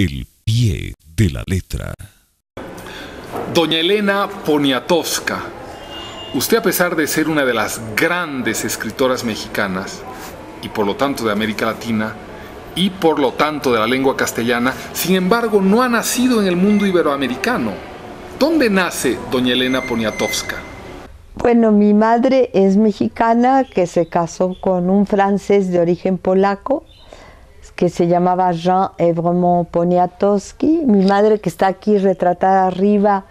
El pie de la letra. Doña Elena Poniatowska, usted a pesar de ser una de las grandes escritoras mexicanas y por lo tanto de América Latina y por lo tanto de la lengua castellana, sin embargo no ha nacido en el mundo iberoamericano. ¿Dónde nace doña Elena Poniatowska? Bueno, mi madre es mexicana que se casó con un francés de origen polaco que se llamaba Jean Evremont Poniatowski. Mi madre que está aquí retratada arriba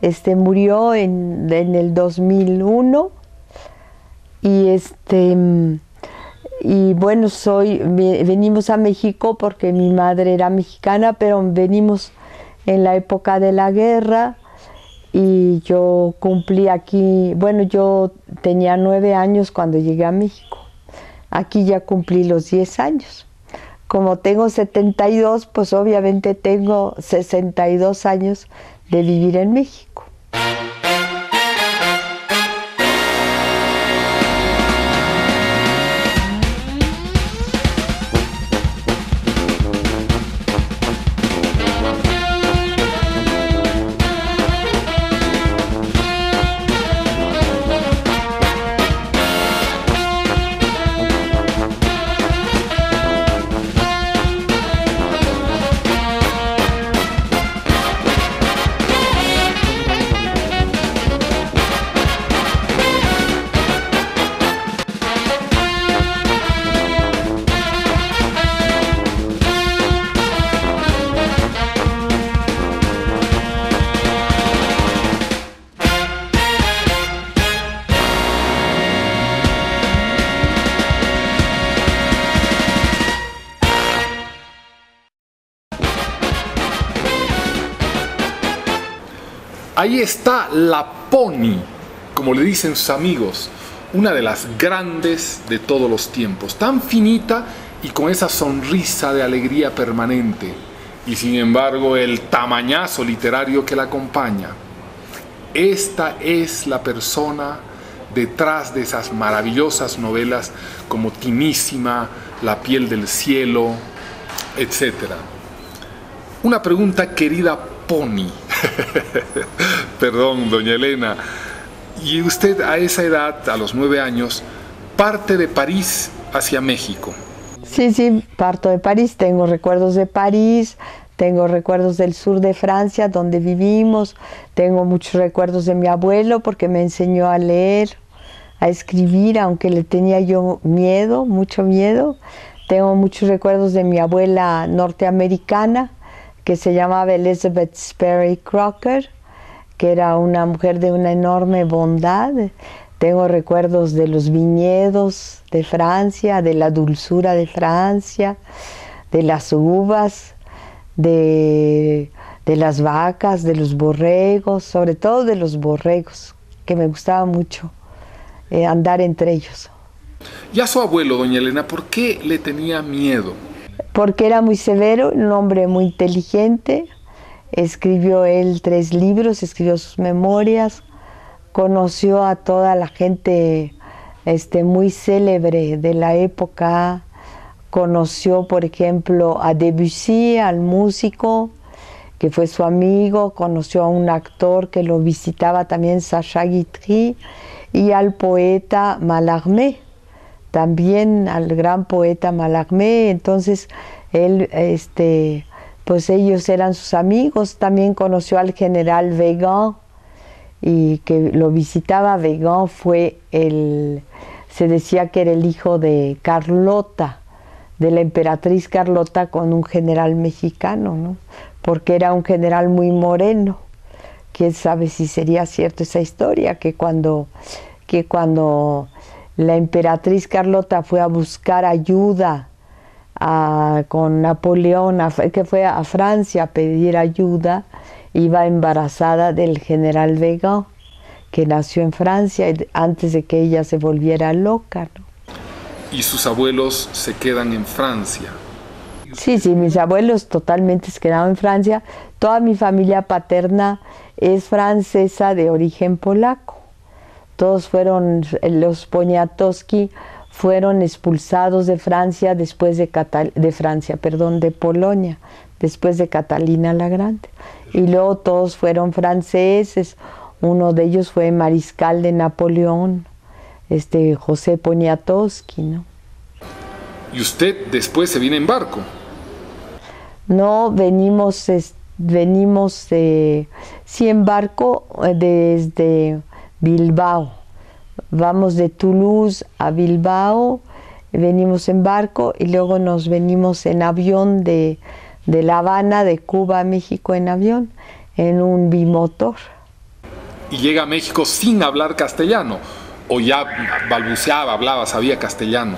este, murió en, el 2001 y este y bueno soy venimos a México porque mi madre era mexicana pero venimos en la época de la guerra y yo cumplí aquí bueno yo tenía nueve años cuando llegué a México. Aquí ya cumplí los diez años como tengo 72 pues obviamente tengo 62 años de vivir en México. Ahí está la Pony, como le dicen sus amigos, una de las grandes de todos los tiempos, tan finita y con esa sonrisa de alegría permanente, y sin embargo el tamañazo literario que la acompaña. Esta es la persona detrás de esas maravillosas novelas como Timísima, La piel del cielo, etc. Una pregunta querida Pony. Perdón, doña Elena. Y usted a esa edad, a los nueve años, parte de París hacia México. Sí, sí, parto de París. Tengo recuerdos de París, tengo recuerdos del sur de Francia, donde vivimos. Tengo muchos recuerdos de mi abuelo porque me enseñó a leer, a escribir, aunque le tenía yo miedo, mucho miedo. Tengo muchos recuerdos de mi abuela norteamericana que se llamaba Elizabeth Sperry Crocker, que era una mujer de una enorme bondad. Tengo recuerdos de los viñedos de Francia, de la dulzura de Francia, de las uvas, de, las vacas, de los borregos, sobre todo de los borregos, que me gustaba mucho eh, andar entre ellos. ¿Y a su abuelo, doña Elena, por qué le tenía miedo? Porque era muy severo, un hombre muy inteligente. Escribió él tres libros, escribió sus memorias, conoció a toda la gente este, muy célebre de la época. Conoció, por ejemplo, a Debussy, al músico, que fue su amigo, conoció a un actor que lo visitaba también, Sacha Guitry, y al poeta Mallarmé también al gran poeta Mallarmé, entonces él, este, pues ellos eran sus amigos, también conoció al general Vegan y que lo visitaba Vegan fue el, se decía que era el hijo de Carlota, de la emperatriz Carlota con un general mexicano, ¿no? porque era un general muy moreno. Quién sabe si sería cierto esa historia, que cuando, que cuando la emperatriz Carlota fue a buscar ayuda con Napoleón, que fue a Francia a pedir ayuda, iba embarazada del general Vega, que nació en Francia antes de que ella se volviera loca. ¿Y sus abuelos se quedan en Francia? Sí, sí, mis abuelos totalmente se quedaron en Francia. Toda mi familia paterna es francesa de origen polaco todos fueron, los Poniatowski fueron expulsados de Francia después de, de Francia, perdón, de Polonia, después de Catalina la Grande. Y luego todos fueron franceses, uno de ellos fue mariscal de Napoleón, este José Poniatowski, ¿no? ¿Y usted después se viene en barco? No, venimos, venimos, eh, sí, en barco eh, desde Bilbao. Vamos de Toulouse a Bilbao, venimos en barco y luego nos venimos en avión de, de La Habana, de Cuba a México en avión, en un bimotor. ¿Y llega a México sin hablar castellano? ¿O ya balbuceaba, hablaba, sabía castellano?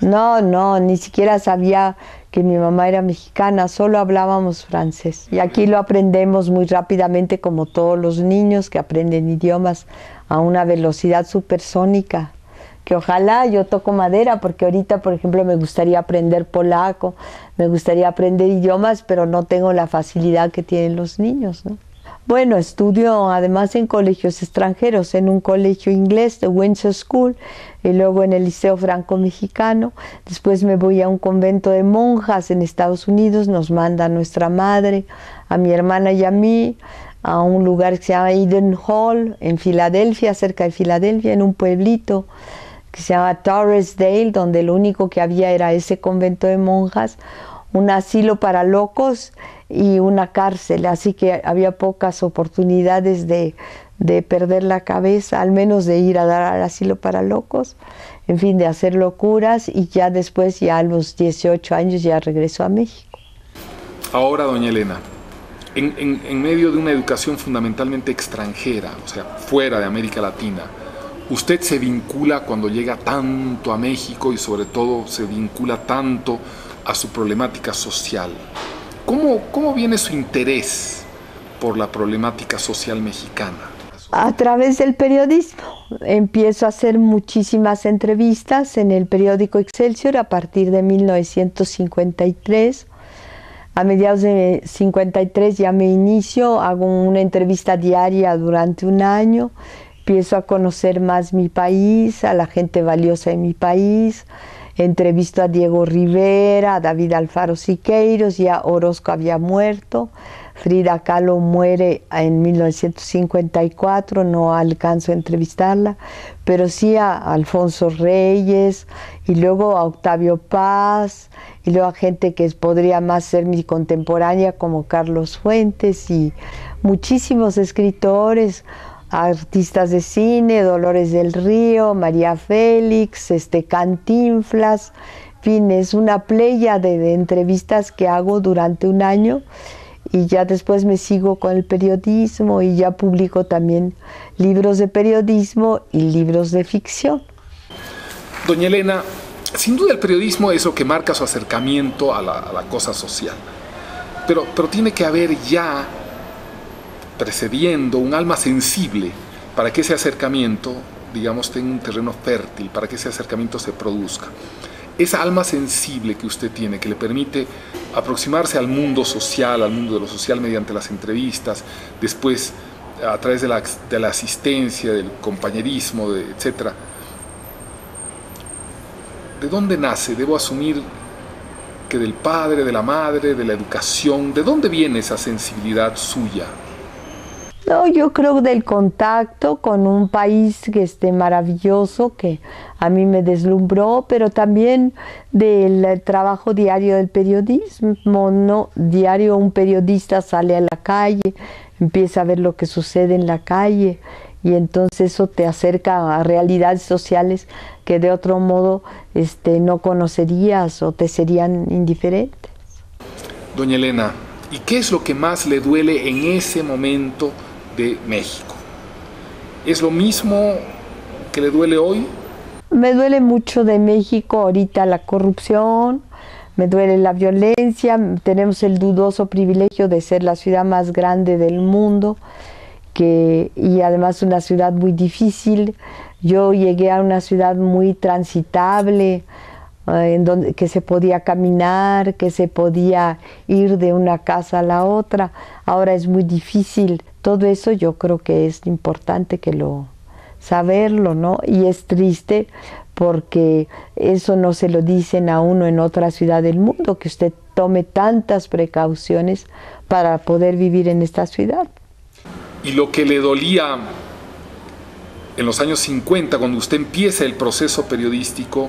No, no, ni siquiera sabía que mi mamá era mexicana, solo hablábamos francés. Y aquí lo aprendemos muy rápidamente como todos los niños que aprenden idiomas a una velocidad supersónica. Que ojalá yo toco madera, porque ahorita, por ejemplo, me gustaría aprender polaco, me gustaría aprender idiomas, pero no tengo la facilidad que tienen los niños. ¿no? Bueno, estudio además en colegios extranjeros, en un colegio inglés de Windsor School y luego en el Liceo Franco-Mexicano. Después me voy a un convento de monjas en Estados Unidos, nos manda nuestra madre, a mi hermana y a mí, a un lugar que se llama Eden Hall, en Filadelfia, cerca de Filadelfia, en un pueblito que se llama Torresdale, donde lo único que había era ese convento de monjas, un asilo para locos y una cárcel, así que había pocas oportunidades de, perder la cabeza, al menos de ir a dar al asilo para locos, en fin, de hacer locuras y ya después, ya a los 18 años, ya regresó a México. Ahora, doña Elena, en, en medio de una educación fundamentalmente extranjera, o sea, fuera de América Latina, usted se vincula cuando llega tanto a México y sobre todo se vincula tanto a su problemática social. ¿Cómo, ¿Cómo viene su interés por la problemática social mexicana? A través del periodismo. Empiezo a hacer muchísimas entrevistas en el periódico Excelsior a partir de 1953. A mediados de 53 ya me inicio, hago una entrevista diaria durante un año, empiezo a conocer más mi país, a la gente valiosa de mi país, Entrevisto a Diego Rivera, a David Alfaro Siqueiros, ya Orozco había muerto. Frida Kahlo muere en 1954, no alcanzo a entrevistarla, pero sí a Alfonso Reyes y luego a Octavio Paz y luego a gente que podría más ser mi contemporánea como Carlos Fuentes y muchísimos escritores, artistas de cine, Dolores del Río, María Félix, este Cantinflas, fin, es una playa de, entrevistas que hago durante un año y ya después me sigo con el periodismo y ya publico también libros de periodismo y libros de ficción. Doña Elena, sin duda el periodismo es lo que marca su acercamiento a la, cosa social, pero, pero tiene que haber ya precediendo un alma sensible para que ese acercamiento, digamos, tenga un terreno fértil, para que ese acercamiento se produzca. Esa alma sensible que usted tiene, que le permite aproximarse al mundo social, al mundo de lo social mediante las entrevistas, después a través de la, asistencia, del compañerismo, etc. ¿De dónde nace? Debo asumir que del padre, de la madre, de la educación, ¿de dónde viene esa sensibilidad suya? No, yo creo del contacto con un país que esté maravilloso, que a mí me deslumbró, pero también del trabajo diario del periodismo. No, diario un periodista sale a la calle, empieza a ver lo que sucede en la calle y entonces eso te acerca a realidades sociales que de otro modo este, no conocerías o te serían indiferentes. Doña Elena, ¿y qué es lo que más le duele en ese momento? De México. ¿Es lo mismo que le duele hoy? Me duele mucho de México ahorita la corrupción, me duele la violencia, tenemos el dudoso privilegio de ser la ciudad más grande del mundo que, y además una ciudad muy difícil. Yo llegué a una ciudad muy transitable, en donde que se podía caminar, que se podía ir de una casa a la otra. Ahora es muy difícil todo eso yo creo que es importante que lo saberlo, ¿no? Y es triste porque eso no se lo dicen a uno en otra ciudad del mundo, que usted tome tantas precauciones para poder vivir en esta ciudad. Y lo que le dolía en los años 50, cuando usted empieza el proceso periodístico,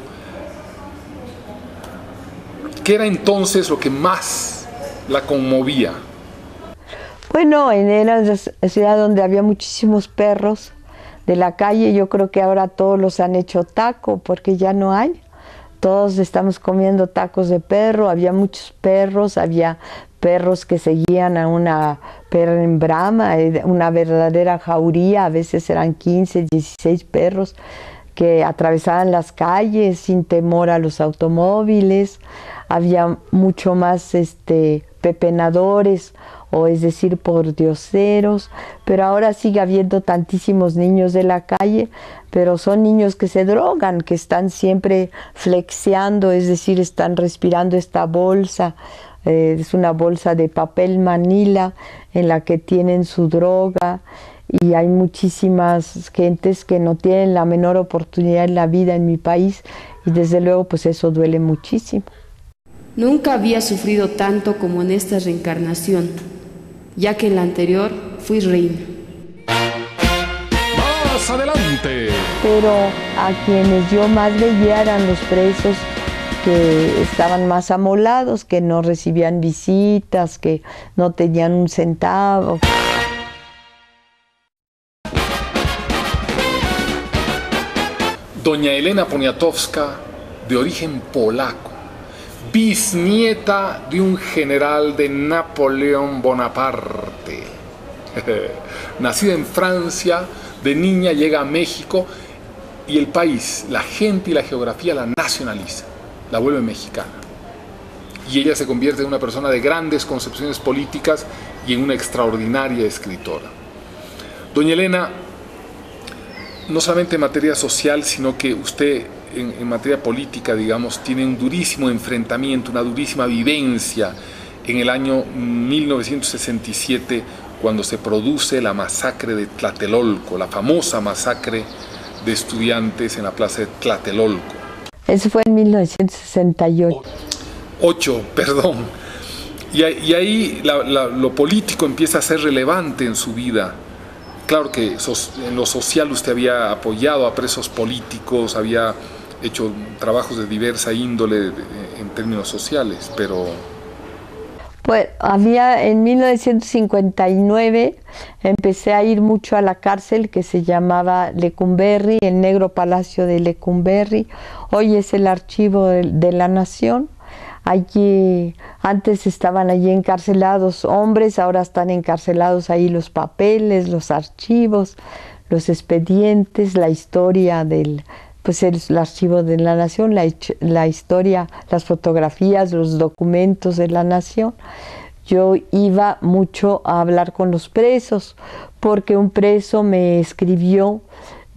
¿qué era entonces lo que más la conmovía? Bueno, en era una ciudad donde había muchísimos perros de la calle, yo creo que ahora todos los han hecho taco porque ya no hay. Todos estamos comiendo tacos de perro, había muchos perros, había perros que seguían a una perra en brama, eh, una verdadera jauría, a veces eran 15, 16 perros que atravesaban las calles sin temor a los automóviles, había mucho más este, pepenadores o es decir por dioseros, pero ahora sigue habiendo tantísimos niños de la calle, pero son niños que se drogan, que están siempre flexeando, es decir, están respirando esta bolsa, eh, es una bolsa de papel manila en la que tienen su droga y hay muchísimas gentes que no tienen la menor oportunidad en la vida en mi país y desde luego pues eso duele muchísimo. Nunca había sufrido tanto como en esta reencarnación ya que en la anterior fui reina. Más adelante. Pero a quienes yo más veía eran los presos que estaban más amolados, que no recibían visitas, que no tenían un centavo. Doña Elena Poniatowska, de origen polaco bisnieta de un general de Napoleón Bonaparte. Nacida en Francia, de niña llega a México y el país, la gente y la geografía la nacionaliza, la vuelve mexicana. Y ella se convierte en una persona de grandes concepciones políticas y en una extraordinaria escritora. Doña Elena, no solamente en materia social, sino que usted en, materia política, digamos, tiene un durísimo enfrentamiento, una durísima vivencia en el año 1967, cuando se produce la masacre de Tlatelolco, la famosa masacre de estudiantes en la plaza de Tlatelolco. Eso fue en 1968. Ocho, perdón. Y, ahí lo político empieza a ser relevante en su vida. Claro que en lo social usted había apoyado a presos políticos, había hecho trabajos de diversa índole en términos sociales, pero... Pues había en 1959 empecé a ir mucho a la cárcel que se llamaba Lecumberri, el Negro Palacio de Lecumberri. Hoy es el archivo de, la Nación. Allí antes estaban allí encarcelados hombres, ahora están encarcelados ahí los papeles, los archivos, los expedientes, la historia del, pues el, archivo de la nación, la, la, historia, las fotografías, los documentos de la nación. Yo iba mucho a hablar con los presos porque un preso me escribió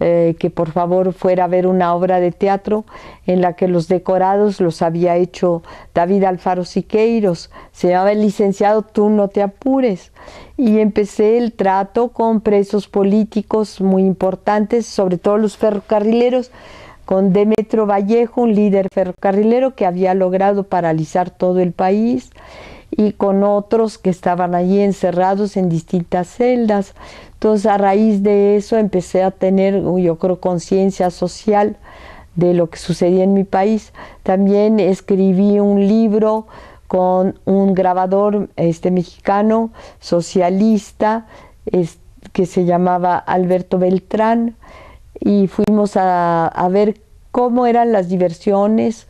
eh, que por favor fuera a ver una obra de teatro en la que los decorados los había hecho David Alfaro Siqueiros. Se llamaba el licenciado Tú no te apures. Y empecé el trato con presos políticos muy importantes, sobre todo los ferrocarrileros, con Demetro Vallejo, un líder ferrocarrilero que había logrado paralizar todo el país y con otros que estaban allí encerrados en distintas celdas. Entonces a raíz de eso empecé a tener, yo creo, conciencia social de lo que sucedía en mi país. También escribí un libro con un grabador este, mexicano socialista que se llamaba Alberto Beltrán y fuimos a ver cómo eran las diversiones,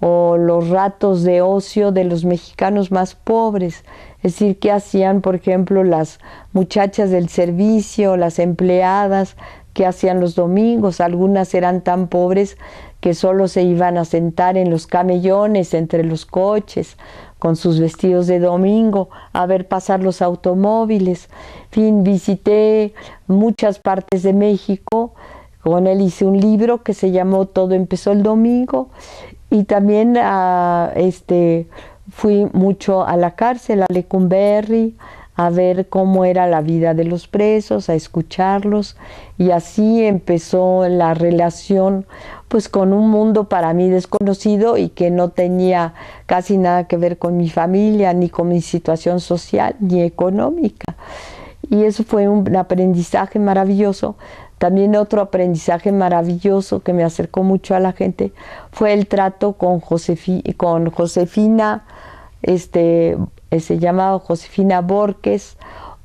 o los ratos de ocio de los mexicanos más pobres, es decir, qué hacían, por ejemplo, las muchachas del servicio, las empleadas, qué hacían los domingos, algunas eran tan pobres que solo se iban a sentar en los camellones entre los coches con sus vestidos de domingo, a ver pasar los automóviles. Fin, visité muchas partes de México, con él hice un libro que se llamó Todo empezó el domingo y también ah, este, fui mucho a la cárcel, a Lecumberri, a ver cómo era la vida de los presos, a escucharlos y así empezó la relación pues con un mundo para mí desconocido y que no tenía casi nada que ver con mi familia, ni con mi situación social, ni económica. Y eso fue un aprendizaje maravilloso. También otro aprendizaje maravilloso que me acercó mucho a la gente fue el trato con, con Josefina, este, se llamaba Josefina Borges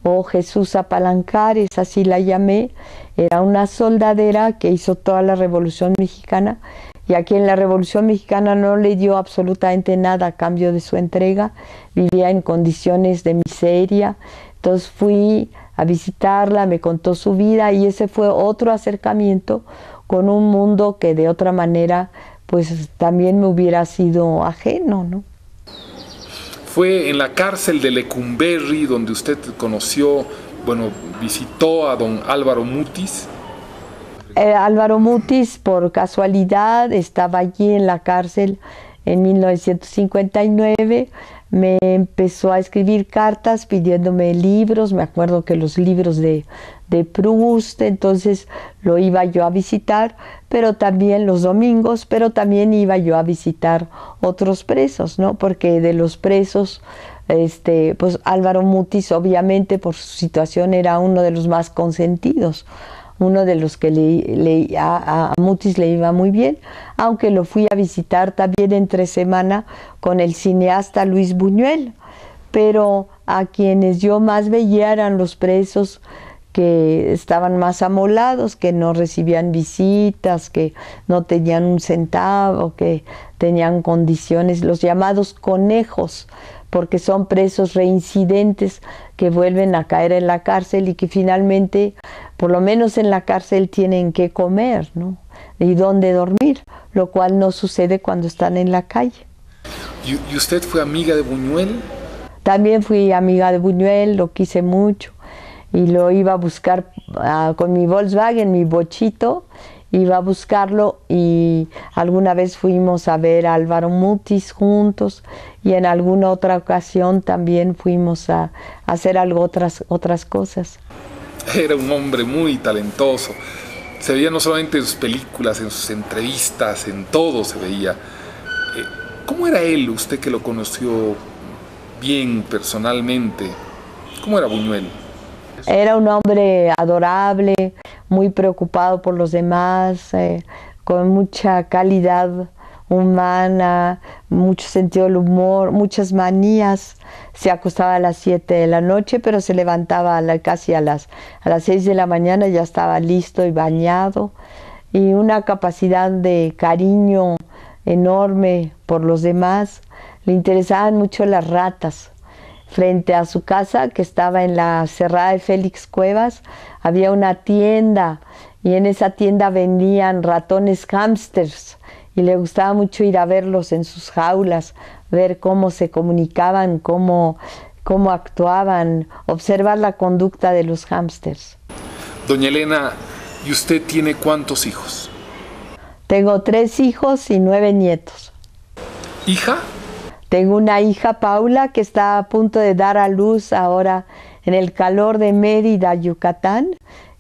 o Jesús Apalancares, así la llamé. Era una soldadera que hizo toda la Revolución Mexicana y a quien la Revolución Mexicana no le dio absolutamente nada a cambio de su entrega. Vivía en condiciones de miseria. Entonces fui a visitarla, me contó su vida y ese fue otro acercamiento con un mundo que de otra manera pues también me hubiera sido ajeno, ¿no? Fue en la cárcel de Lecumberri donde usted conoció, bueno, visitó a don Álvaro Mutis. Eh, Álvaro Mutis, por casualidad, estaba allí en la cárcel en 1959 me empezó a escribir cartas pidiéndome libros, me acuerdo que los libros de, de Proust, entonces lo iba yo a visitar, pero también los domingos, pero también iba yo a visitar otros presos, ¿no? Porque de los presos, este, pues Álvaro Mutis obviamente por su situación era uno de los más consentidos uno de los que le, a, Mutis le iba muy bien, aunque lo fui a visitar también entre semana con el cineasta Luis Buñuel, pero a quienes yo más veía eran los presos que estaban más amolados, que no recibían visitas, que no tenían un centavo, que tenían condiciones, los llamados conejos, porque son presos reincidentes que vuelven a caer en la cárcel y que finalmente, por lo menos en la cárcel, tienen que comer ¿no? y dónde dormir, lo cual no sucede cuando están en la calle. ¿Y usted fue amiga de Buñuel? También fui amiga de Buñuel, lo quise mucho y lo iba a buscar ah, con mi Volkswagen, mi bochito, iba a buscarlo y alguna vez fuimos a ver a Álvaro Mutis juntos y en alguna otra ocasión también fuimos a, hacer algo otras, otras cosas. Era un hombre muy talentoso. Se veía no solamente en sus películas, en sus entrevistas, en todo se veía. Eh, ¿Cómo era él, usted que lo conoció bien personalmente? ¿Cómo era Buñuel? Era un hombre adorable, muy preocupado por los demás, eh, con mucha calidad humana, mucho sentido del humor, muchas manías. Se acostaba a las 7 de la noche, pero se levantaba casi a las, a las 6 de la mañana, ya estaba listo y bañado. Y una capacidad de cariño enorme por los demás. Le interesaban mucho las ratas frente a su casa, que estaba en la cerrada de Félix Cuevas, había una tienda y en esa tienda vendían ratones hamsters y le gustaba mucho ir a verlos en sus jaulas, ver cómo se comunicaban, cómo, cómo actuaban, observar la conducta de los hamsters. Doña Elena, ¿y usted tiene cuántos hijos? Tengo tres hijos y nueve nietos. ¿Hija? Tengo una hija, Paula, que está a punto de dar a luz ahora en el calor de Mérida, Yucatán,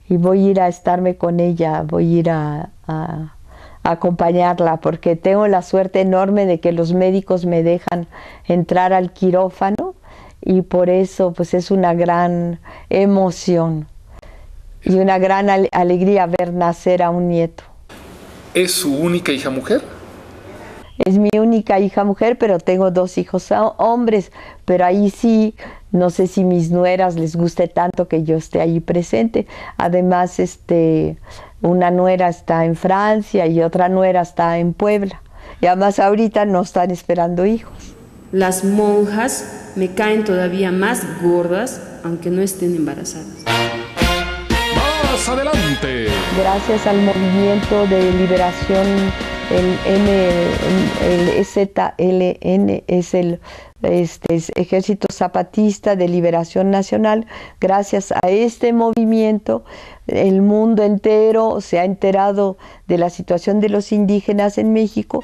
y voy a ir a estarme con ella, voy a ir a, acompañarla, porque tengo la suerte enorme de que los médicos me dejan entrar al quirófano y por eso pues es una gran emoción y una gran alegría ver nacer a un nieto. ¿Es su única hija mujer? Es mi única hija mujer, pero tengo dos hijos hombres, pero ahí sí, no sé si mis nueras les guste tanto que yo esté ahí presente. Además, este, una nuera está en Francia y otra nuera está en Puebla. Y además ahorita no están esperando hijos. Las monjas me caen todavía más gordas, aunque no estén embarazadas. Más adelante. Gracias al movimiento de liberación el, N, el es el este, Ejército Zapatista de Liberación Nacional. Gracias a este movimiento, el mundo entero se ha enterado de la situación de los indígenas en México.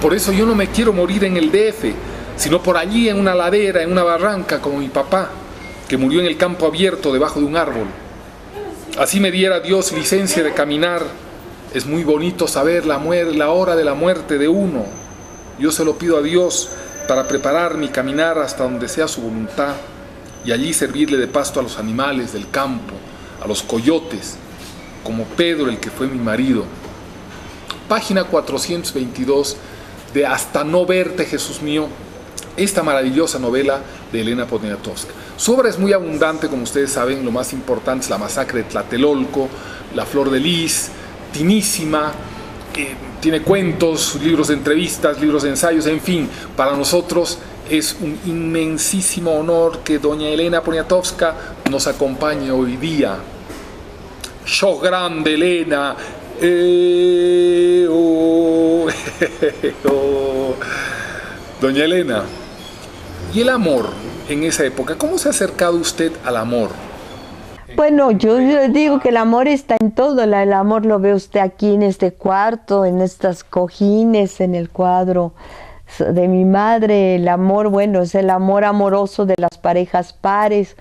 Por eso yo no me quiero morir en el DF, sino por allí en una ladera, en una barranca, como mi papá, que murió en el campo abierto debajo de un árbol. Así me diera Dios licencia de caminar. Es muy bonito saber la, la hora de la muerte de uno. Yo se lo pido a Dios para preparar mi caminar hasta donde sea su voluntad y allí servirle de pasto a los animales del campo, a los coyotes, como Pedro el que fue mi marido. Página 422 de Hasta no verte, Jesús mío, esta maravillosa novela de Elena Poniatowska. Su obra es muy abundante, como ustedes saben, lo más importante es la masacre de Tlatelolco, La Flor de Lis, Tinísima, tiene cuentos, libros de entrevistas, libros de ensayos, en fin, para nosotros es un inmensísimo honor que doña Elena Poniatowska nos acompañe hoy día. Yo grande Elena. Eh, oh, oh. Doña Elena, ¿y el amor en esa época? ¿Cómo se ha acercado usted al amor? Bueno, yo, digo que el amor está en todo. El amor lo ve usted aquí en este cuarto, en estas cojines, en el cuadro de mi madre. El amor, bueno, es el amor amoroso de las parejas pares,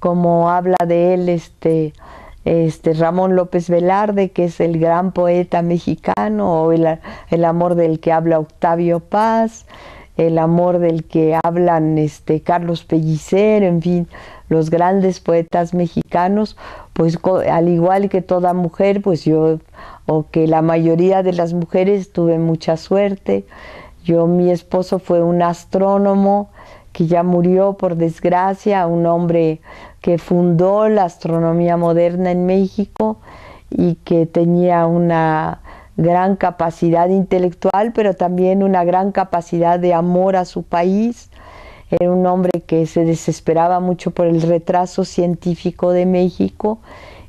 como habla de él este, este Ramón López Velarde, que es el gran poeta mexicano, o el, el amor del que habla Octavio Paz el amor del que hablan este Carlos Pellicer, en fin, los grandes poetas mexicanos, pues al igual que toda mujer, pues yo, o que la mayoría de las mujeres, tuve mucha suerte. Yo, mi esposo fue un astrónomo que ya murió por desgracia, un hombre que fundó la astronomía moderna en México y que tenía una gran capacidad intelectual, pero también una gran capacidad de amor a su país. Era un hombre que se desesperaba mucho por el retraso científico de México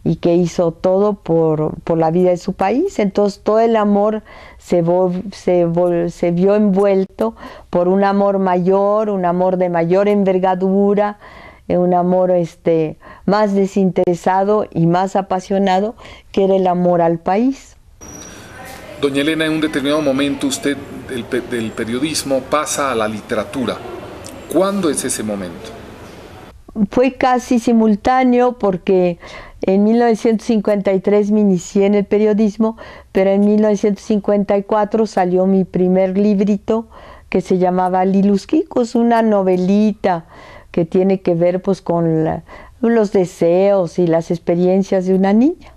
y que hizo todo por, la vida de su país. Entonces todo el amor se, se, se, vio envuelto por un amor mayor, un amor de mayor envergadura, eh, un amor este, más desinteresado y más apasionado, que era el amor al país. Doña Elena, en un determinado momento usted del, periodismo pasa a la literatura. ¿Cuándo es ese momento? Fue casi simultáneo porque en 1953 me inicié en el periodismo, pero en 1954 salió mi primer librito que se llamaba Lilusquicos, una novelita que tiene que ver pues con los deseos y las experiencias de una niña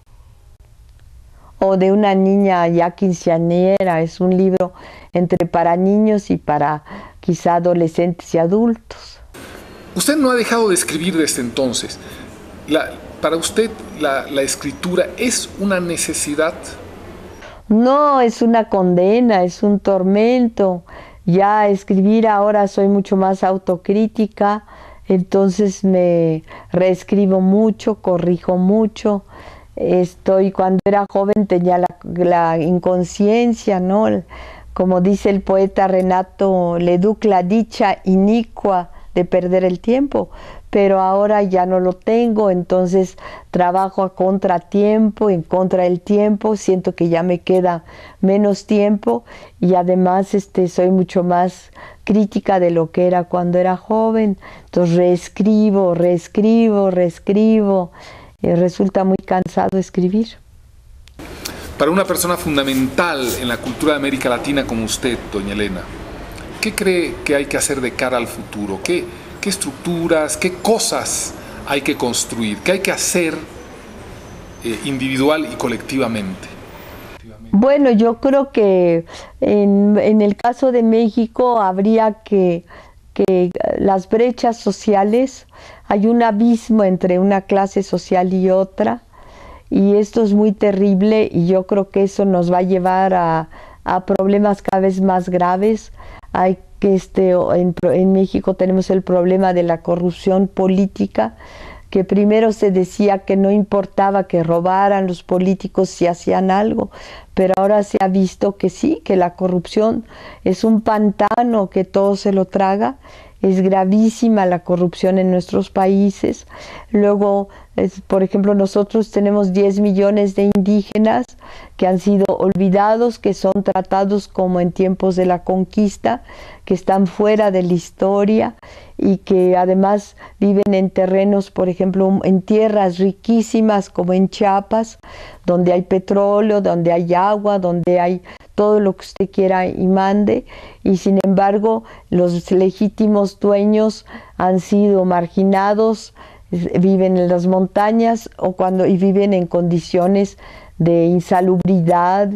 o de una niña ya quinceañera. Es un libro entre para niños y para quizá adolescentes y adultos. Usted no ha dejado de escribir desde entonces. ¿Para usted la, la escritura es una necesidad? No, es una condena, es un tormento. Ya escribir ahora soy mucho más autocrítica, entonces me reescribo mucho, corrijo mucho Estoy, cuando era joven tenía la, inconsciencia, ¿no? Como dice el poeta Renato Leduc, la dicha inicua de perder el tiempo, pero ahora ya no lo tengo, entonces trabajo a contratiempo, en contra del tiempo, siento que ya me queda menos tiempo y además este, soy mucho más crítica de lo que era cuando era joven, entonces reescribo, reescribo, reescribo eh, resulta muy cansado escribir. Para una persona fundamental en la cultura de América Latina como usted, doña Elena, ¿qué cree que hay que hacer de cara al futuro? ¿Qué, qué estructuras, qué cosas hay que construir? ¿Qué hay que hacer eh, individual y colectivamente? Bueno, yo creo que en, en el caso de México habría que, que las brechas sociales hay un abismo entre una clase social y otra y esto es muy terrible y yo creo que eso nos va a llevar a, problemas cada vez más graves. Hay que este, en, en México tenemos el problema de la corrupción política, que primero se decía que no importaba que robaran los políticos si hacían algo, pero ahora se ha visto que sí, que la corrupción es un pantano que todo se lo traga, es gravísima la corrupción en nuestros países. Luego, por ejemplo, nosotros tenemos 10 millones de indígenas que han sido olvidados, que son tratados como en tiempos de la conquista, que están fuera de la historia y que además viven en terrenos, por ejemplo, en tierras riquísimas como en Chiapas, donde hay petróleo, donde hay agua, donde hay todo lo que usted quiera y mande, y sin embargo los legítimos dueños han sido marginados, viven en las montañas o cuando y viven en condiciones de insalubridad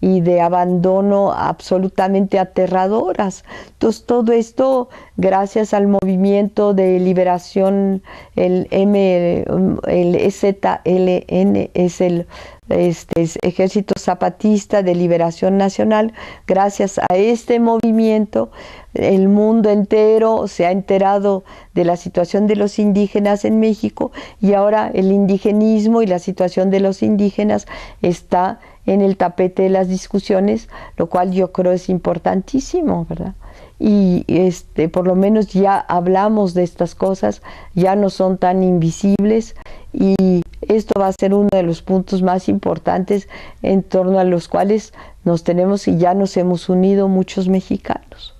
y de abandono absolutamente aterradoras. Entonces todo esto, gracias al movimiento de liberación, el M, el EZLN es el este, Ejército Zapatista de Liberación Nacional, gracias a este movimiento, el mundo entero se ha enterado de la situación de los indígenas en México y ahora el indigenismo y la situación de los indígenas está en el tapete de las discusiones, lo cual yo creo es importantísimo, ¿verdad? Y este, por lo menos ya hablamos de estas cosas, ya no son tan invisibles y esto va a ser uno de los puntos más importantes en torno a los cuales nos tenemos y ya nos hemos unido muchos mexicanos.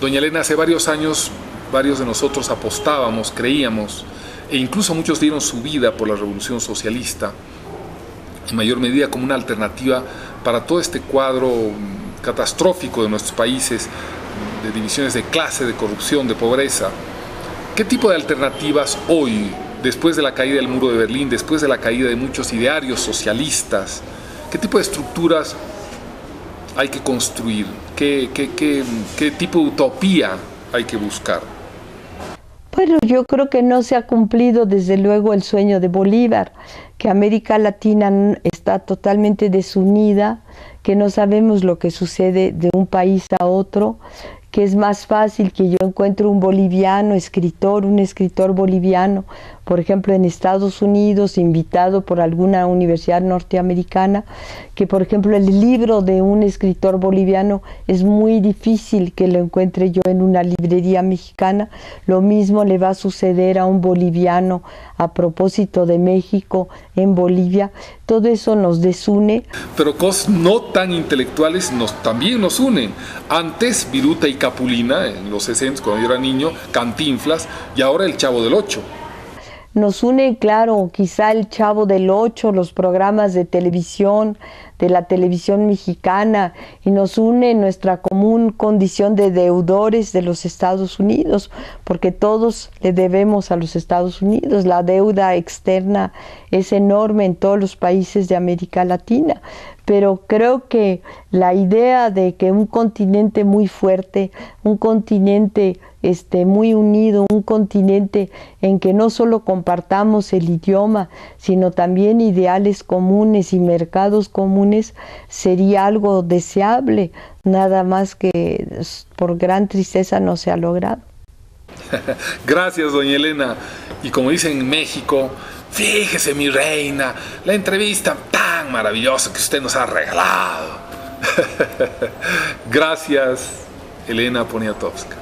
Doña Elena, hace varios años varios de nosotros apostábamos, creíamos, e incluso muchos dieron su vida por la revolución socialista, en mayor medida como una alternativa para todo este cuadro catastrófico de nuestros países, de divisiones de clase, de corrupción, de pobreza. ¿Qué tipo de alternativas hoy después de la caída del muro de Berlín, después de la caída de muchos idearios socialistas, ¿qué tipo de estructuras hay que construir? ¿Qué, qué, tipo de utopía hay que buscar? Bueno, yo creo que no se ha cumplido desde luego el sueño de Bolívar, que América Latina está totalmente desunida, que no sabemos lo que sucede de un país a otro, que es más fácil que yo encuentre un boliviano escritor, un escritor boliviano, por ejemplo, en Estados Unidos, invitado por alguna universidad norteamericana, que por ejemplo el libro de un escritor boliviano es muy difícil que lo encuentre yo en una librería mexicana. Lo mismo le va a suceder a un boliviano a propósito de México en Bolivia. Todo eso nos desune. Pero cosas no tan intelectuales nos, también nos unen. Antes Viruta y Capulina, en los 60, cuando yo era niño, Cantinflas, y ahora el Chavo del Ocho. Nos une, claro, quizá el Chavo del Ocho, los programas de televisión, de la televisión mexicana, y nos une nuestra común condición de deudores de los Estados Unidos, porque todos le debemos a los Estados Unidos. La deuda externa es enorme en todos los países de América Latina pero creo que la idea de que un continente muy fuerte, un continente este, muy unido, un continente en que no solo compartamos el idioma, sino también ideales comunes y mercados comunes, sería algo deseable, nada más que por gran tristeza no se ha logrado. Gracias, doña Elena. Y como dicen en México, fíjese mi reina, la entrevista tan maravillosa que usted nos ha regalado. Gracias, Elena Poniatowska.